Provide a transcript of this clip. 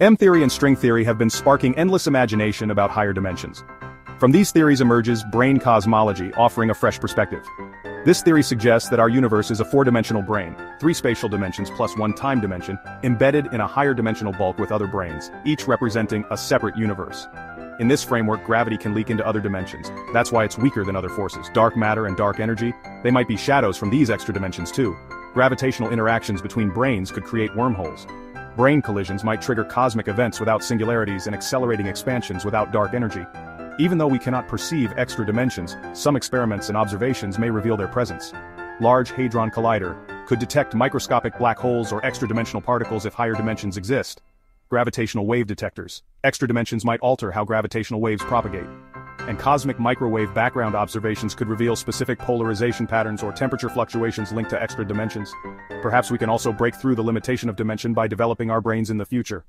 M-theory and string theory have been sparking endless imagination about higher dimensions. From these theories emerges brane cosmology, offering a fresh perspective. This theory suggests that our universe is a four-dimensional brane, three spatial dimensions plus one time dimension, embedded in a higher dimensional bulk with other branes, each representing a separate universe. In this framework gravity can leak into other dimensions, that's why it's weaker than other forces. Dark matter and dark energy, they might be shadows from these extra dimensions too. Gravitational interactions between branes could create wormholes, Brane collisions might trigger cosmic events without singularities and accelerating expansions without dark energy. Even though we cannot perceive extra dimensions, some experiments and observations may reveal their presence. Large Hadron Collider could detect microscopic black holes or extra-dimensional particles if higher dimensions exist. Gravitational wave detectors. Extra dimensions might alter how gravitational waves propagate and cosmic microwave background observations could reveal specific polarization patterns or temperature fluctuations linked to extra dimensions. Perhaps we can also break through the limitation of dimension by developing our brains in the future.